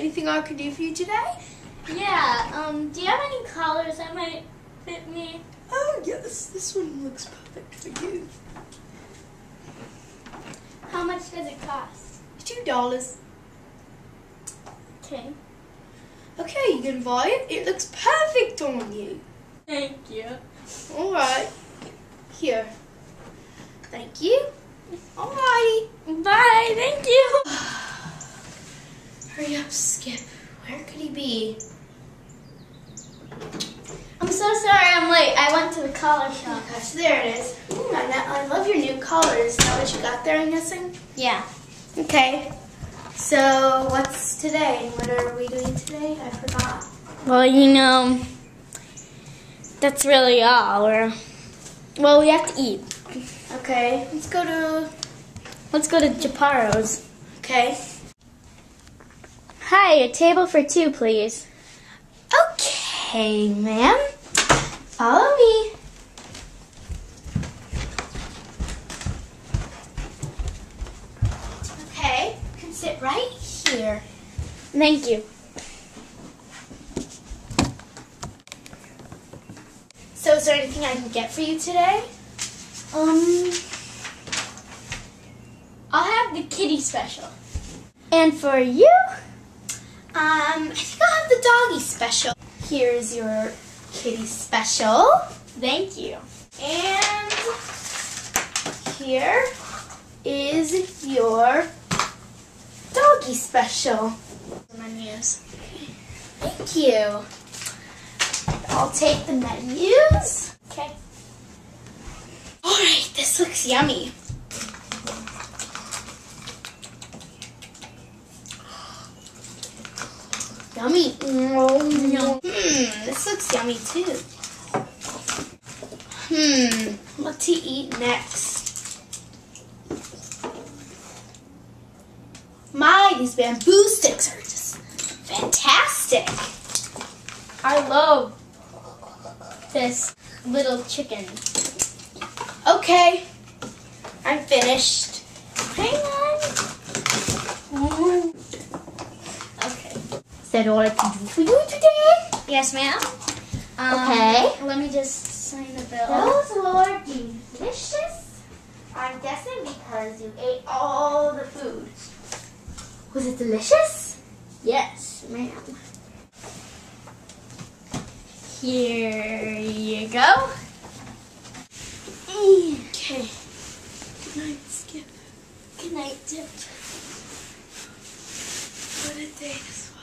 Anything I can do for you today? Yeah, um, do you have any collars that might fit me? Oh, yes. This one looks perfect for you. How much does it cost? Two dollars. Okay. Okay, you can buy it. It looks perfect on you. Thank you. All right. Here. Thank you. Alrighty. Bye, thank you. Hurry up, Skip. Where could he be? I'm so sorry I'm late. I went to the collar shop. Oh gosh, there it is. Ooh, I, I love your new collars. Now what you got there, I'm guessing? Yeah. Okay. So, what's today? What are we doing today? I forgot. Well, you know, that's really all. We're, well, we have to eat. Okay, let's go to. Let's go to Japaro's. Okay. Hi, a table for two, please. Okay, ma'am. Follow me. Okay, you can sit right here. Thank you. So, is there anything I can get for you today? Um, I'll have the kitty special. And for you? Um, I think I'll have the doggy special. Here's your kitty special. Thank you. And here is your doggy special. Menus. Thank you. I'll take the menus. Okay. All right, this looks yummy. Yummy. Yum. Hmm, this looks yummy too. Hmm, what to eat next? My, these bamboo sticks are just fantastic. I love this little chicken. Okay, I'm finished. Hang on. Okay. Is that all I can do for you today? Yes, ma'am. Um, Okay. Let me just sign the bill. Those were delicious. I'm guessing because you ate all the food. Was it delicious? Yes, ma'am. Here you go. Okay. Good night, Skip. Good night, Dip. What a day this was.